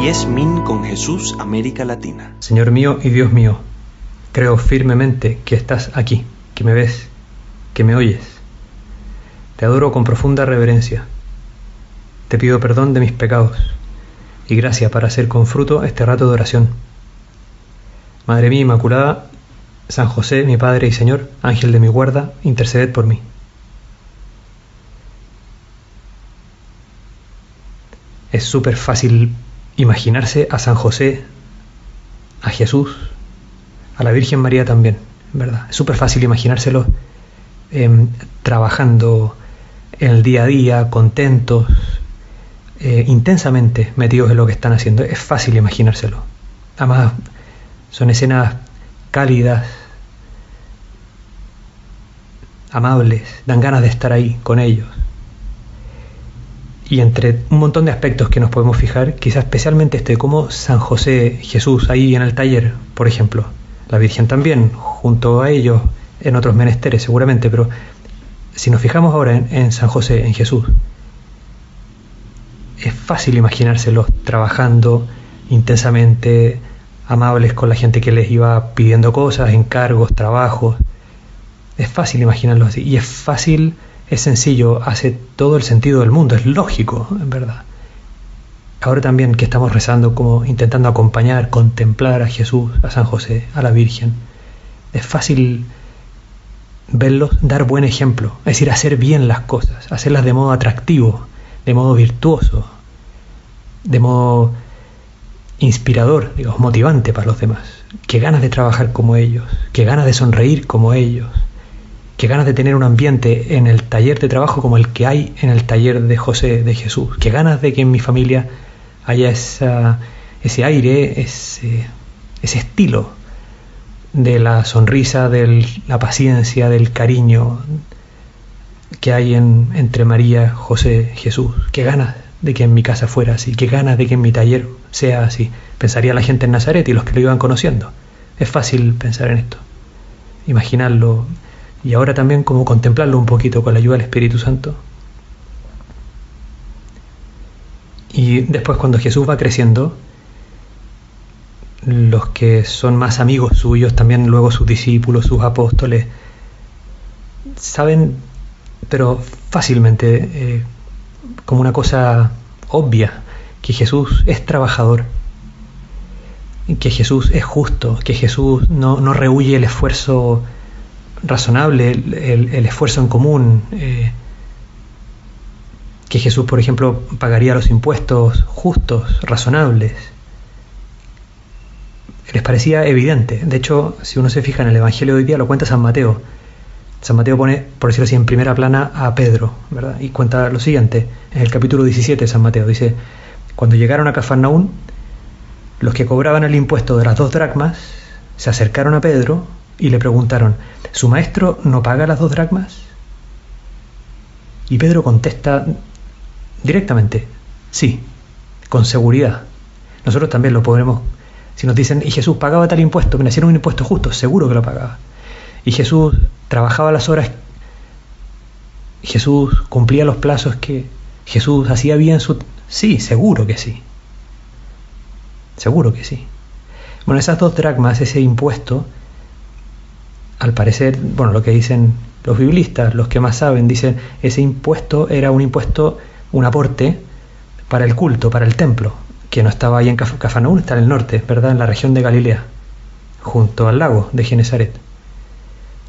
Yes Min con Jesús América Latina. Señor mío y Dios mío, creo firmemente que estás aquí, que me ves, que me oyes. Te adoro con profunda reverencia. Te pido perdón de mis pecados y gracia para hacer con fruto este rato de oración. Madre mía Inmaculada, San José, mi Padre y Señor, Ángel de mi guarda, interceded por mí. Es súper fácil imaginarse a San José, a Jesús, a la Virgen María también, ¿verdad? Es súper fácil imaginárselo em, trabajando en el día a día, contentos, eh, intensamente metidos en lo que están haciendo. Es fácil imaginárselo. Además, son escenas cálidas, amables, dan ganas de estar ahí con ellos. Y entre un montón de aspectos que nos podemos fijar, quizás especialmente este, como San José, Jesús ahí en el taller, por ejemplo, la Virgen también, junto a ellos, en otros menesteres seguramente, pero si nos fijamos ahora en, San José, en Jesús, es fácil imaginárselos trabajando intensamente, amables con la gente que les iba pidiendo cosas, encargos, trabajos. Es fácil imaginarlos así. Y es fácil es sencillo, hace todo el sentido del mundo, es lógico, en verdad. Ahora también que estamos rezando como intentando acompañar, contemplar a Jesús, a San José, a la Virgen, es fácil verlos dar buen ejemplo, es decir, hacer bien las cosas, hacerlas de modo atractivo, de modo virtuoso, de modo inspirador, digamos, motivante para los demás. Qué ganas de trabajar como ellos, qué ganas de sonreír como ellos, qué ganas de tener un ambiente en el taller de trabajo como el que hay en el taller de José de Jesús, qué ganas de que en mi familia haya ese aire, ese, ese estilo de la sonrisa, de la paciencia, del cariño que hay en, entre María, José, Jesús. Qué ganas de que en mi casa fuera así, qué ganas de que en mi taller sea así. Pensaría la gente en Nazaret y los que lo iban conociendo. Es fácil pensar en esto, imaginarlo y ahora también como contemplarlo un poquito con la ayuda del Espíritu Santo. Y después cuando Jesús va creciendo, los que son más amigos suyos, también luego sus discípulos, sus apóstoles, saben, pero fácilmente, eh, como una cosa obvia, que Jesús es trabajador, que Jesús es justo, que Jesús no, no rehuye el esfuerzo razonable el, esfuerzo en común, eh, que Jesús, por ejemplo, pagaría los impuestos justos, razonables. Les parecía evidente. De hecho, si uno se fija en el Evangelio de hoy día, lo cuenta San Mateo. San Mateo pone, por decirlo así, en primera plana a Pedro, ¿verdad? Y cuenta lo siguiente, en el capítulo 17 de San Mateo, dice, cuando llegaron a Cafarnaún, los que cobraban el impuesto de las dos dracmas se acercaron a Pedro y le preguntaron, ¿su maestro no paga las dos dracmas? Y Pedro contesta directamente, sí, con seguridad. Nosotros también lo podremos, si nos dicen, y Jesús pagaba tal impuesto, me hicieron un impuesto justo, seguro que lo pagaba. Y Jesús trabajaba las horas, Jesús cumplía los plazos que Jesús hacía bien su... Sí, seguro que sí. Seguro que sí. Bueno, esas dos dracmas, ese impuesto, al parecer, bueno, lo que dicen los biblistas, los que más saben, dicen ese impuesto era un impuesto, un aporte para el culto, para el templo, que no estaba ahí en Cafarnaún, está en el norte, ¿verdad? En la región de Galilea, junto al lago de Genesaret.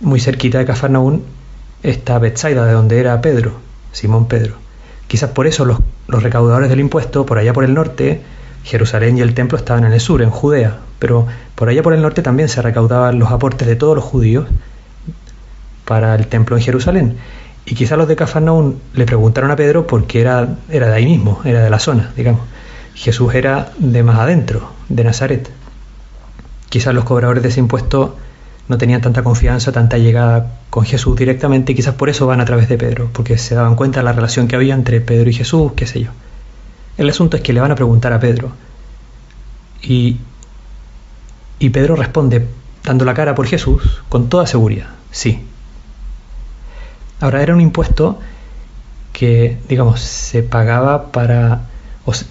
Muy cerquita de Cafarnaún está Bethsaida, de donde era Pedro, Simón Pedro. Quizás por eso los recaudadores del impuesto, por allá por el norte, Jerusalén y el templo estaban en el sur, en Judea, pero por allá por el norte también se recaudaban los aportes de todos los judíos para el templo en Jerusalén. Y quizá los de Cafarnaún le preguntaron a Pedro porque era, era de ahí mismo, era de la zona, digamos. Jesús era de más adentro, de Nazaret. Quizás los cobradores de ese impuesto no tenían tanta confianza, tanta llegada con Jesús directamente, y quizás por eso van a través de Pedro, porque se daban cuenta de la relación que había entre Pedro y Jesús, qué sé yo. El asunto es que le van a preguntar a Pedro. Y, Pedro responde, dando la cara por Jesús, con toda seguridad, sí. Ahora era un impuesto que, digamos, se pagaba para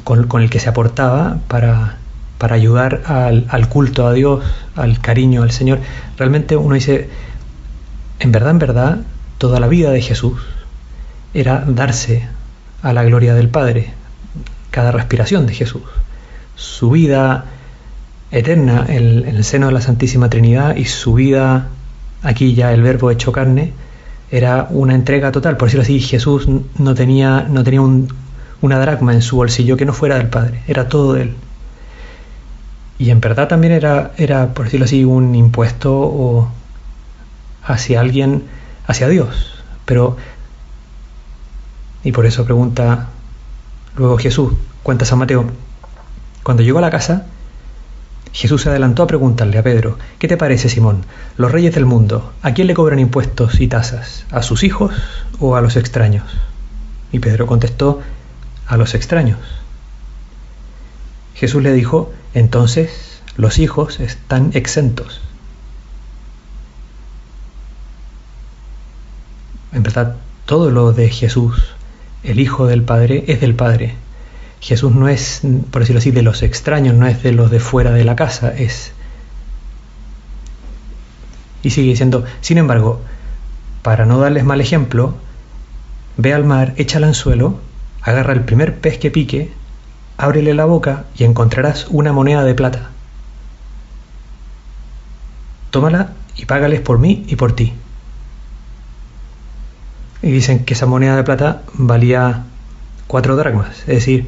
con, el que se aportaba para, para ayudar al, al, culto a Dios, al cariño al Señor. Realmente uno dice, en verdad, en verdad, toda la vida de Jesús era darse a la gloria del Padre, cada respiración de Jesús. Su vida eterna en, el seno de la Santísima Trinidad y su vida aquí ya el verbo hecho carne era una entrega total, por decirlo así, Jesús no tenía, no tenía una dracma en su bolsillo que no fuera del Padre, era todo de él. Y en verdad también era, era, por decirlo así, un impuesto o hacia alguien, hacia Dios. Pero, y por eso pregunta luego Jesús, cuenta San Mateo, cuando llegó a la casa, Jesús se adelantó a preguntarle a Pedro, ¿qué te parece, Simón? Los reyes del mundo, ¿a quién le cobran impuestos y tasas? ¿A sus hijos o a los extraños? Y Pedro contestó, a los extraños. Jesús le dijo, entonces los hijos están exentos. En verdad, todo lo de Jesús, el Hijo del Padre, es del Padre. Jesús no es, por decirlo así, de los extraños, no es de los de fuera de la casa, es... Y sigue diciendo, sin embargo, para no darles mal ejemplo, ve al mar, echa el anzuelo, agarra el primer pez que pique, ábrele la boca y encontrarás una moneda de plata. Tómala y págales por mí y por ti. Y dicen que esa moneda de plata valía cuatro dracmas, es decir,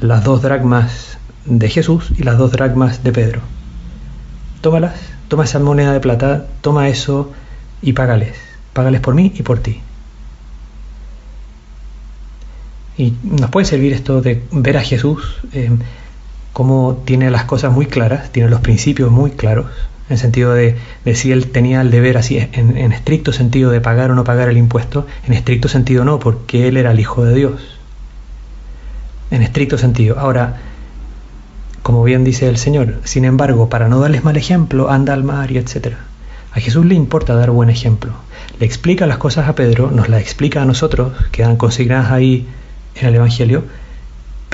las dos dracmas de Jesús y las dos dracmas de Pedro. Tómalas, toma esa moneda de plata, toma eso y págales. Págales por mí y por ti. Y nos puede servir esto de ver a Jesús eh, como tiene las cosas muy claras, tiene los principios muy claros, en sentido de, si él tenía el deber así, en, en estricto sentido de pagar o no pagar el impuesto, en estricto sentido no, porque él era el Hijo de Dios en estricto sentido. Ahora, como bien dice el Señor, sin embargo, para no darles mal ejemplo, anda al mar y etc. A Jesús le importa dar buen ejemplo. Le explica las cosas a Pedro, nos las explica a nosotros, quedan consignadas ahí en el Evangelio,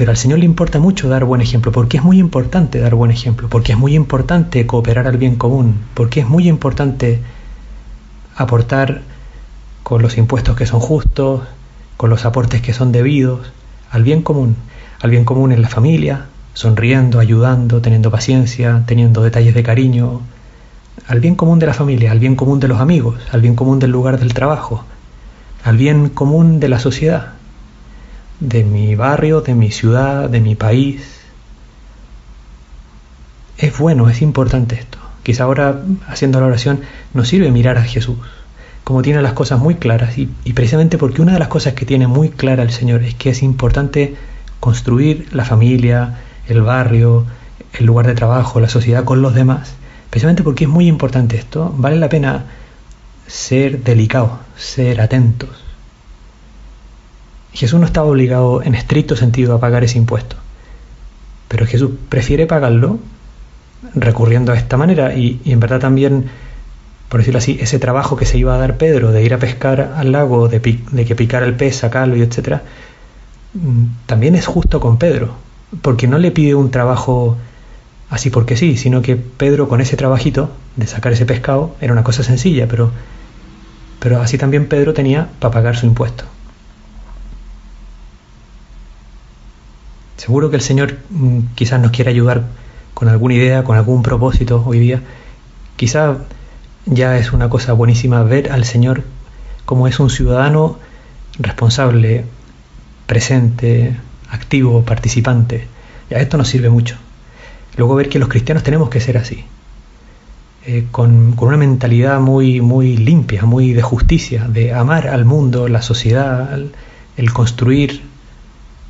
pero al Señor le importa mucho dar buen ejemplo, porque es muy importante dar buen ejemplo, porque es muy importante cooperar al bien común, porque es muy importante aportar con los impuestos que son justos, con los aportes que son debidos, al bien común, al bien común en la familia, sonriendo, ayudando, teniendo paciencia, teniendo detalles de cariño, al bien común de la familia, al bien común de los amigos, al bien común del lugar del trabajo, al bien común de la sociedad, de mi barrio, de mi ciudad, de mi país. Es bueno, es importante esto. Quizá ahora, haciendo la oración, nos sirve mirar a Jesús como tiene las cosas muy claras y, precisamente porque una de las cosas que tiene muy clara el Señor es que es importante construir la familia, el barrio, el lugar de trabajo, la sociedad con los demás. Precisamente porque es muy importante esto, vale la pena ser delicado, ser atentos. Jesús no estaba obligado en estricto sentido a pagar ese impuesto, pero Jesús prefiere pagarlo recurriendo a esta manera y en verdad también por decirlo así, ese trabajo que se iba a dar Pedro de ir a pescar al lago, de, que picara el pez, sacarlo y etcétera, mm, también es justo con Pedro, porque no le pide un trabajo así porque sí, sino que Pedro con ese trabajito de sacar ese pescado era una cosa sencilla, pero, pero así también Pedro tenía para pagar su impuesto. Seguro que el Señor mm, quizás nos quiere ayudar con alguna idea, con algún propósito hoy día. Quizás ya es una cosa buenísima ver al Señor como es un ciudadano responsable, presente, activo, participante. Y a esto nos sirve mucho. Luego ver que los cristianos tenemos que ser así, eh, con, una mentalidad muy, muy limpia, muy de justicia, de amar al mundo, la sociedad, el construir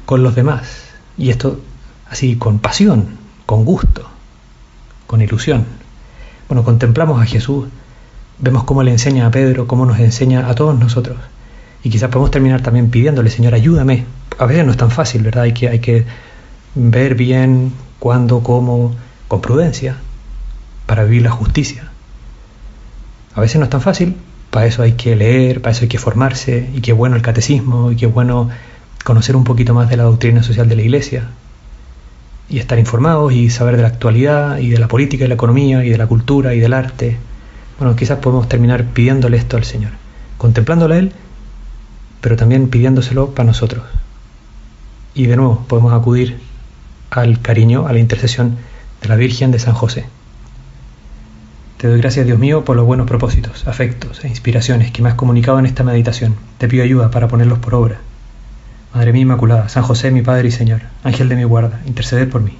con los demás. Y esto así con pasión, con gusto, con ilusión. Bueno, contemplamos a Jesús vemos cómo le enseña a Pedro, cómo nos enseña a todos nosotros. Y quizás podemos terminar también pidiéndole, Señor, ayúdame. A veces no es tan fácil, ¿verdad? Hay que, hay que ver bien cuándo, cómo, con prudencia, para vivir la justicia. A veces no es tan fácil, para eso hay que leer, para eso hay que formarse, y qué bueno el catecismo, y qué bueno conocer un poquito más de la doctrina social de la Iglesia y estar informados y saber de la actualidad y de la política y la economía y de la cultura y del arte. Bueno, quizás podemos terminar pidiéndole esto al Señor, contemplándole a Él, pero también pidiéndoselo para nosotros. Y de nuevo podemos acudir al cariño, a la intercesión de la Virgen de San José. Te doy gracias, Dios mío, por los buenos propósitos, afectos e inspiraciones que me has comunicado en esta meditación. Te pido ayuda para ponerlos por obra. Madre mía Inmaculada, San José, mi Padre y Señor, Ángel de mi guarda, interceded por mí.